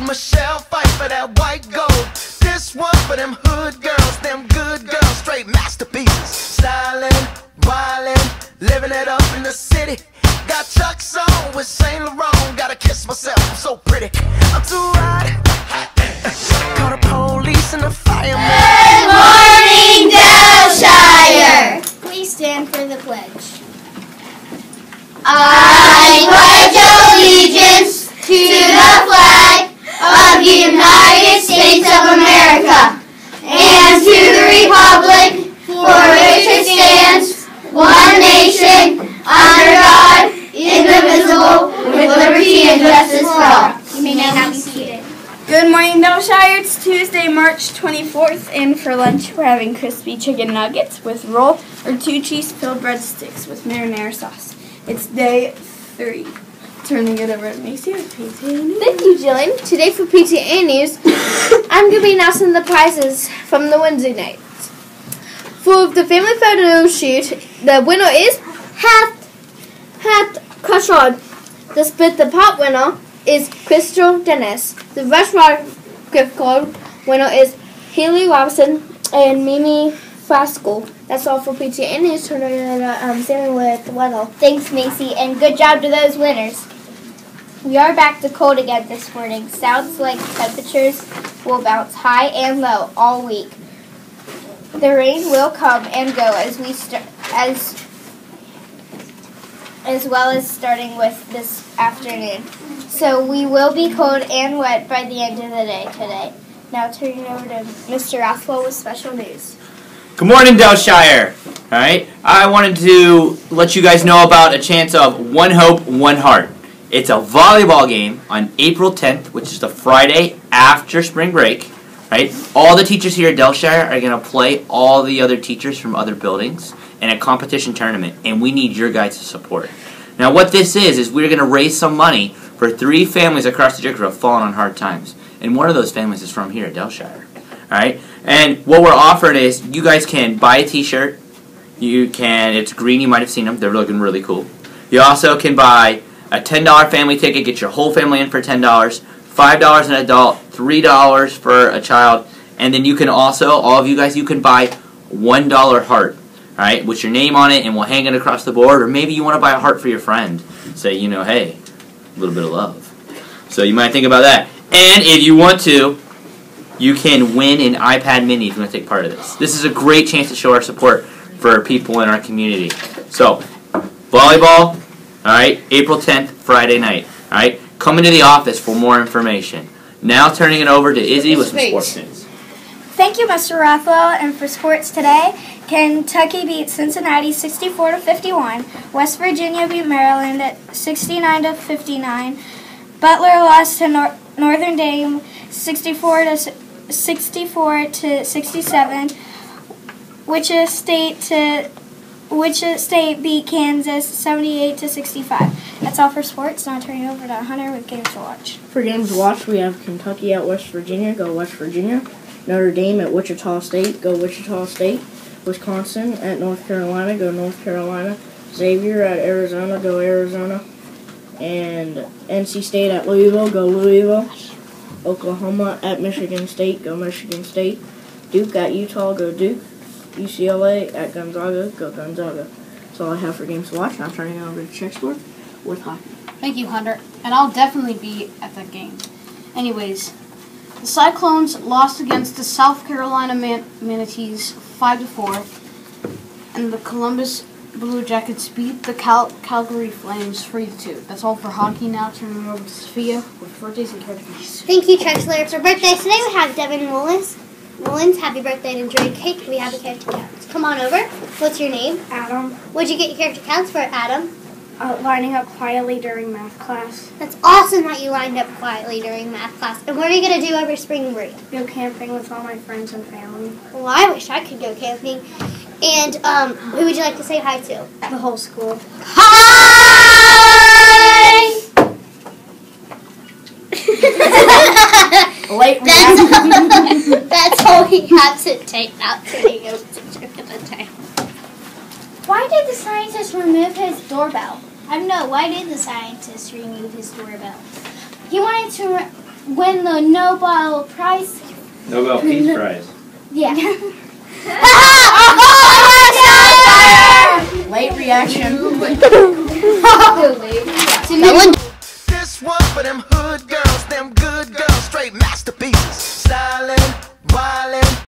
heard Michelle Pfeiffer that white gold. This one for them hood girls, them good girls, straight masterpieces. Stylin', wildin', living it up in the city. Got Chuck's on with Saint Laurent. Gotta kiss myself, I'm so pretty. I'm too hot. Call the police and the fireman. Good morning, Delshire. Please stand for the pledge. I pledge allegiance States of America and to the republic for which it stands, one nation, under God, indivisible, with liberty and justice for all. You may now be seated. Good morning, Delshire. It's Tuesday, March 24th, and for lunch we're having crispy chicken nuggets with roll or two cheese-filled breadsticks with marinara sauce. It's day three. Turning it over to Macy with PTA News. Thank you, Jillian. Today for PTA News, I'm going to be announcing the prizes from the Wednesday night. For the family photo shoot, the winner is Hat Hat Crushard. The split the pot winner is Crystal Dennis. The restaurant gift card winner is Haley Robinson and Mimi Fascal. That's all for PTA News. Turning it over to um, Sammy with the weather. Thanks, Macy, and good job to those winners. We are back to cold again this morning. Sounds like temperatures will bounce high and low all week. The rain will come and go as we start as as well as starting with this afternoon. So we will be cold and wet by the end of the day today. Now turning over to Mr. Rothwell with special news. Good morning, Delshire. All right, I wanted to let you guys know about a chance of One Hope, One Heart. It's a volleyball game on April 10th, which is the Friday after spring break. Right, all the teachers here at Delshire are going to play all the other teachers from other buildings in a competition tournament, and we need your guys' support. Now, what this is is we're going to raise some money for three families across the district who have fallen on hard times, and one of those families is from here at Delshire. All right, and what we're offering is you guys can buy a T-shirt. You can. It's green. You might have seen them. They're looking really cool. You also can buy a ten dollar family ticket. gets your whole family in for ten dollars. Five dollars an adult. Three dollars for a child. And then you can also, all of you guys, you can buy one dollar heart. All right, with your name on it, and we'll hang it across the board. Or maybe you want to buy a heart for your friend. Say, you know, hey, a little bit of love. So you might think about that. And if you want to, you can win an iPad mini if you want to take part of this. This is a great chance to show our support for people in our community. So, volleyball, all right, April 10th, Friday night. All right, come into the office for more information. Now turning it over to Izzy with some sports news. Thank you, Mr. Rothwell. And for sports today, Kentucky beat Cincinnati 64 to 51. West Virginia beat Maryland at 69 to 59. Butler lost to Nor- Northern Dame 64 to s- 64 to 67. Wichita State to Wichita State beat Kansas 78 to 65. That's all for sports. Now turning over to Hunter with games to watch. For games to watch, we have Kentucky at West Virginia. Go West Virginia. Notre Dame at Wichita State. Go Wichita State. Wisconsin at North Carolina. Go North Carolina. Xavier at Arizona. Go Arizona. And NC State at Louisville. Go Louisville. Oklahoma at Michigan State. Go Michigan State. Duke at Utah. Go Duke. UCLA at Gonzaga. Go Gonzaga. That's all I have for games to watch. I'm turning it over to Check Sport with hockey. Thank you, Hunter. And I'll definitely be at that game. Anyways, the Cyclones lost against the South Carolina Man- Manatees 5 to 4, and the Columbus Blue Jackets beat the Cal- Calgary Flames 3 to 2. That's all for hockey. Now turning over to Sophia with birthdays and characters. Thank you, Trexler. For birthdays today, we have Devin Mullins. Mullins, happy birthday and enjoy cake. We have a character counts. Come on over. What's your name? Adam, What'd you get your character counts for, Adam? uh, lining up quietly during math class. That's awesome that you lined up quietly during math class. And what are you going to do over spring break? Go camping with all my friends and family. Well, I wish I could go camping. And um, who would you like to say hi to? The whole school. Hi! Late that's, all, that's all he had to take out to be able to check at the time. Why did the scientist remove his doorbell? I don't know. Why did the scientist remove his doorbell? He wanted to win the Nobel Prize. Nobel Peace no Prize. Yeah. Late reaction. Late reaction. This one for them hood girls.